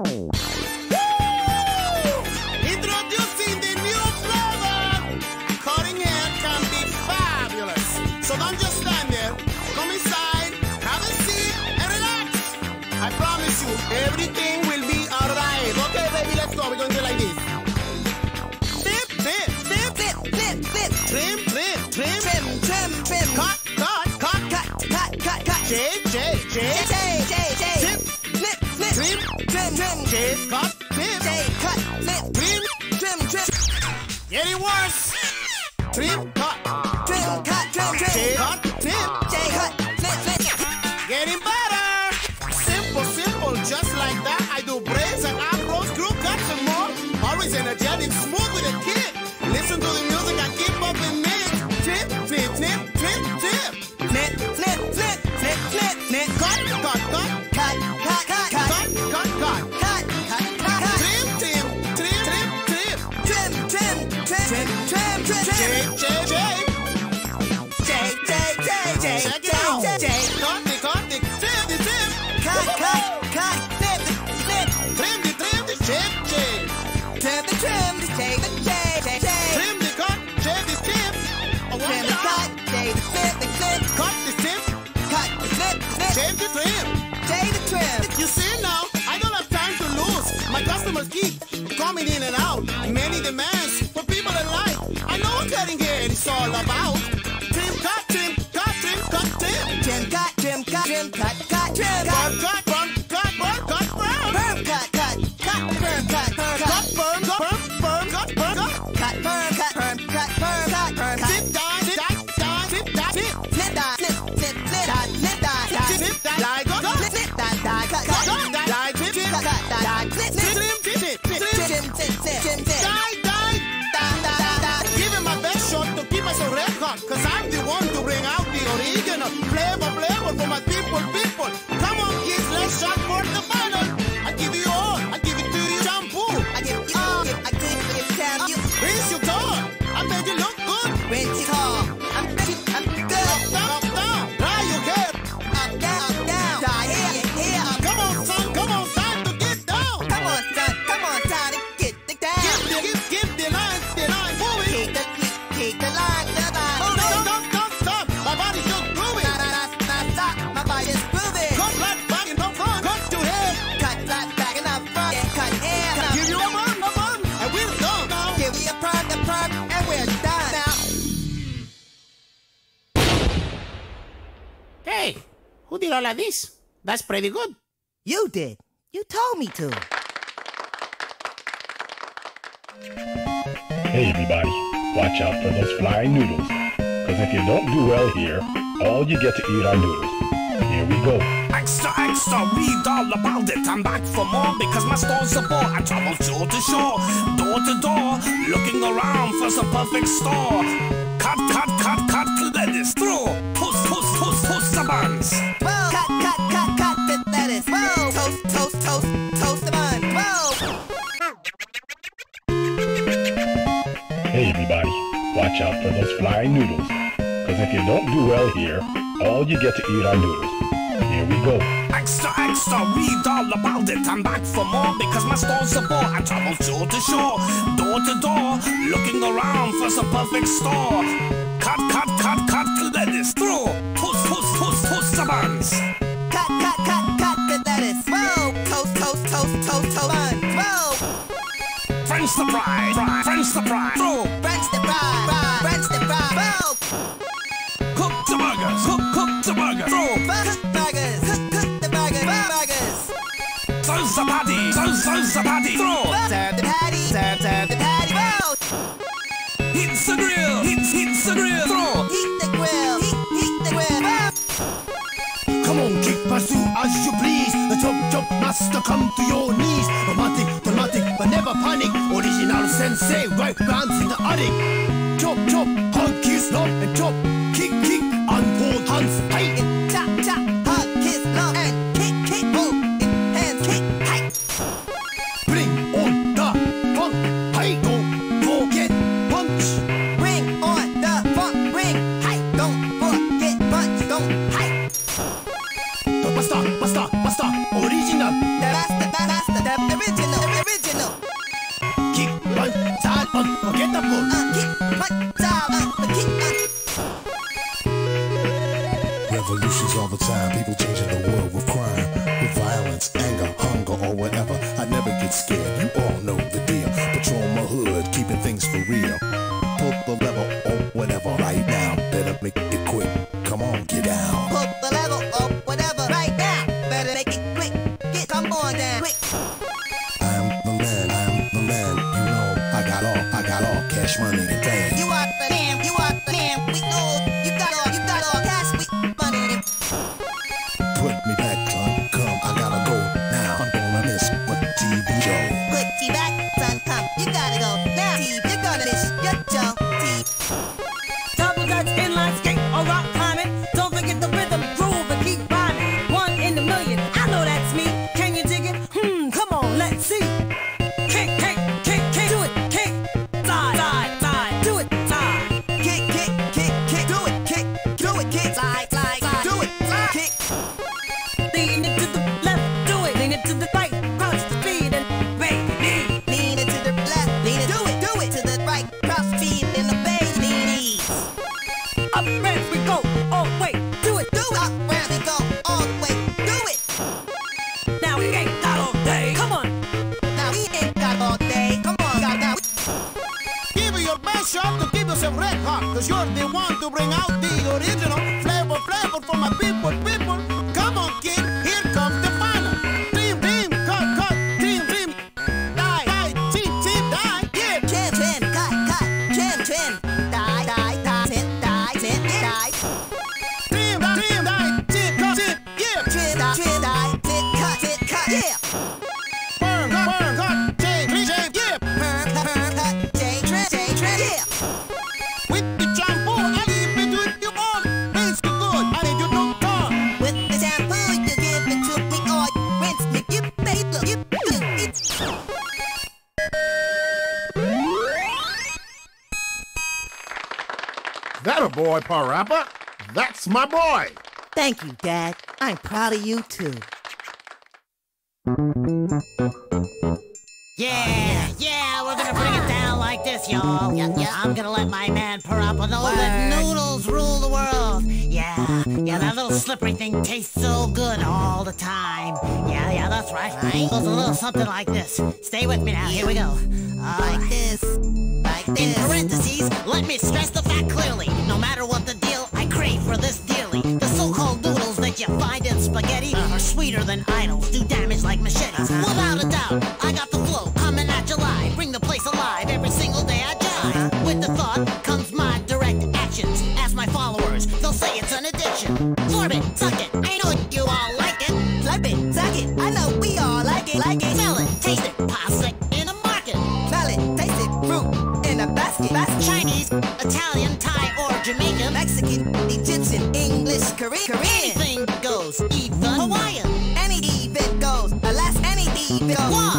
Oh. Any worse? Three. Jay the clip, the sip, cut the sip, cut the clip, sip. Save the trip, Jay the trip. You see now, I don't have time to lose. My customers keep coming in and out. Many demands for people alike. I know what cutting hair is all about. Trim, cut, trim, cut, trim, cut, trim. Trim, cut, trim, cut, trim, cut, cut, trim, cut, cut. cause I'm the one to bring out the original. Flavor, flavor for my people, people. like this. That's pretty good. You did. You told me to. Hey, everybody. Watch out for those flying noodles. Because if you don't do well here, all you get to eat are noodles. Here we go. Extra, extra, read all about it. I'm back for more because my store's a bore. I travel shore to shore, door to door, looking around for some perfect store. Cut, cut, cut, cut, let this through. Hey everybody, watch out for those flying noodles. Because if you don't do well here, all you get to eat are noodles. Here we go. Extra, extra, read all about it. I'm back for more because my store's a bore. I travel shore to shore, door to door, looking around for some perfect store. Cut, cut, cut, cut, let this through. the pride, French surprise, pride, French surprise, French surprise. pride. Cook the burgers, cook, cook the burgers, throw, cook the burgers, cook, cook the burgers, burgers. Sauce the patty, sauce, sauce the patty. say right round to the attic. Revolutions all the time, people changing the world with crime, with violence, anger, hunger, or whatever. I never get scared, you all know the deal. Patrol my hood, keeping things for real. Pull the lever or whatever right now, better make it quick. Come on, get out. get to the That a boy, Parappa. That's my boy. Thank you, Dad. I'm proud of you, too. Yeah, yeah, we're gonna bring it down like this, y'all. Yeah, yeah, I'm gonna let my man Parappa know that noodles rule the world. Yeah, yeah, that little slippery thing tastes so good all the time. Yeah, yeah, that's right. It goes a little something like this. Stay with me now. Here we go. All like this. Like this. In parentheses, let me stress the fact clearly. titles do damage like machetes. Without a doubt, I got the flow coming at July. Bring the place alive every single day I die. With the thought comes my direct actions. Ask my followers, they'll say it's an addiction. Slurp it, suck it, I know you all like it. Slurp it, suck it, I know we all like it. Like it, smell it, taste it, pasta in a market. Smell it, taste it, fruit in a basket. basket. Chinese, Italian, Thai, or Jamaican, Mexican, Egyptian, English, Korean, Korean. anything. with one.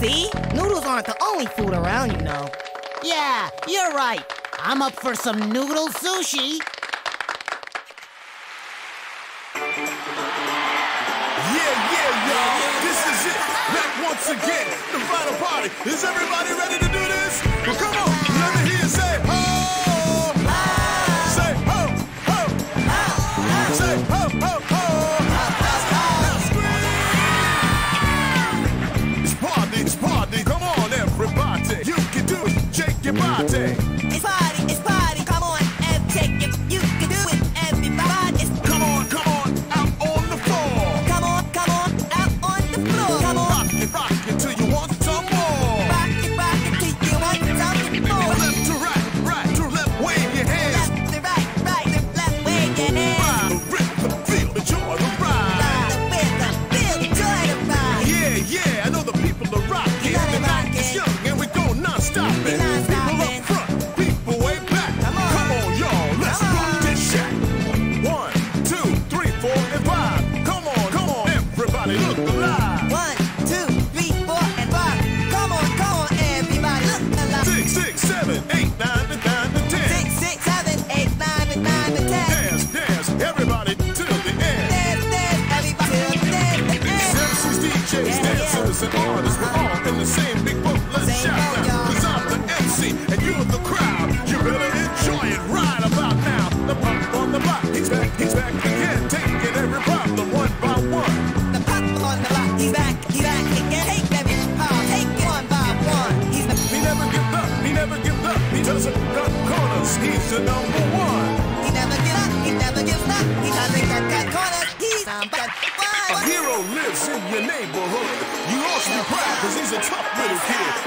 See? Noodles aren't the only food around, you know. Yeah, you're right. I'm up for some noodle sushi. Yeah, yeah, y'all. This is it. Back once again. The final party. Is everybody ready to do this? Well, come on. Shake DJs, Yeah, and artists, we're all in the same big boat. Let's shout boat,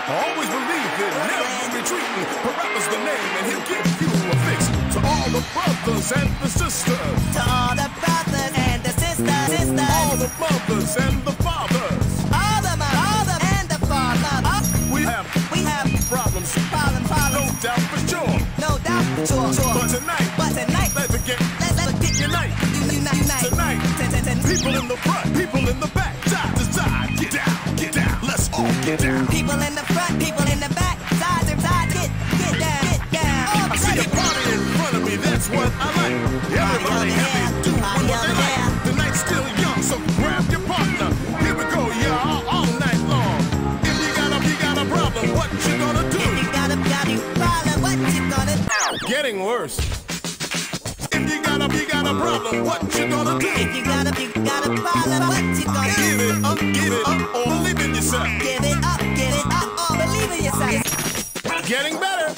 Always believe in never retreating. Parappa's the name and he'll give you a fix. To all the brothers and the sisters. To all the brothers and the sisters, sisters. all the mothers and the fathers. All the mothers, all the and the fathers. Oh, We have we have problems, problem, no doubt for sure. no doubt, sure, sure. But tonight, But tonight, let's get let's let's get unite. unite, unite. Tonight, ten. people in the front, down. People in the front, people in the back, side to side, get get down, get down. I see a party in front of me, that's what I like. Everybody happy, do what they like. The night's still young, so grab your partner. Here we go, y'all, all night long. If you got a, you got a problem, what you gonna do? You got a got a problem, what you gonna do? Getting worse. If you got a, you got a problem, what you gonna do? If you got a you got a problem, what you gonna do? Give it up, give it up, or believe in yourself. Give it up, give it up, or believe in yourself. Getting better.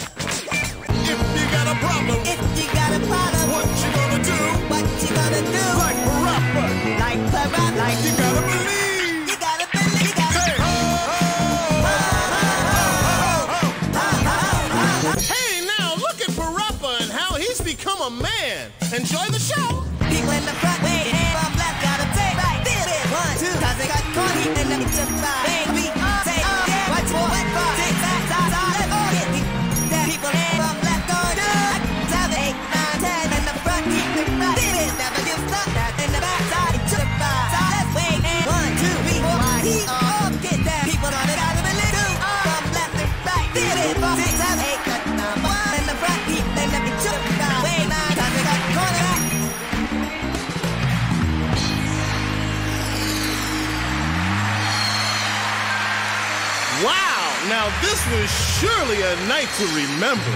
If you got a problem, If you got a problem, what you gonna do? what you gonna do? Like a rapper, Like Parap, like you gotta believe. you gotta believe, surely a night to remember.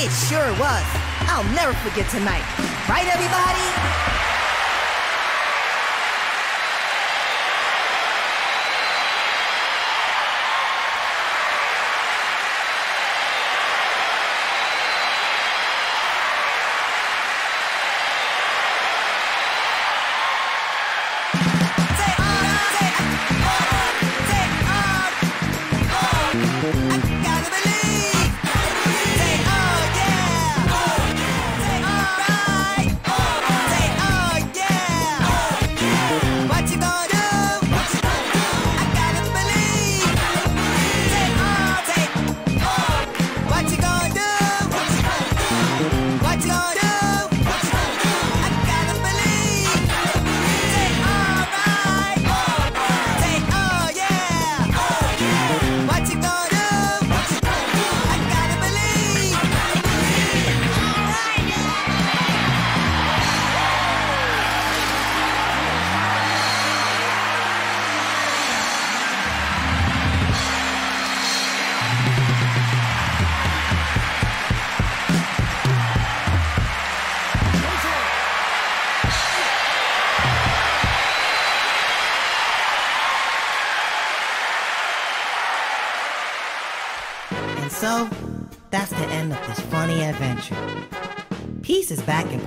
It sure was. I'll never forget tonight. Right, everybody?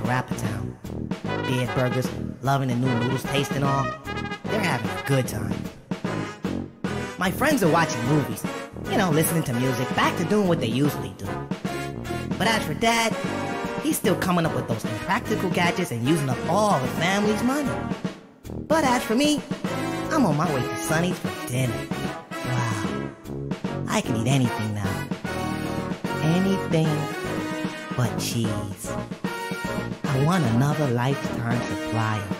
Parappa Town. Beard burgers, loving the new noodles taste and all. They're having a good time. My friends are watching movies, you know, listening to music, back to doing what they usually do. But as for Dad, he's still coming up with those impractical gadgets and using up all the family's money. But as for me, I'm on my way to Sunny's for dinner. Wow. I can eat anything now. Anything but cheese. I want another lifetime supply.